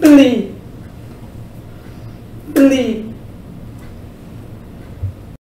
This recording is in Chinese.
believe。believe